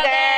Okay.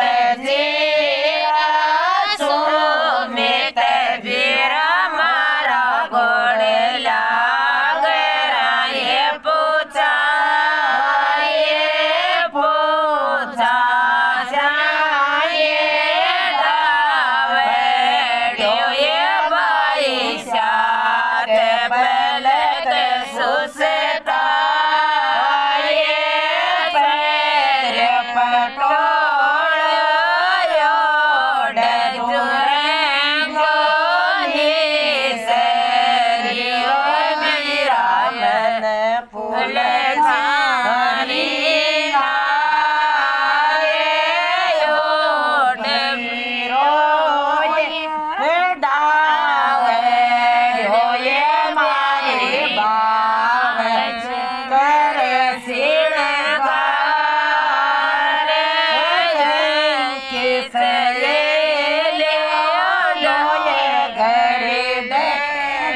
Pato.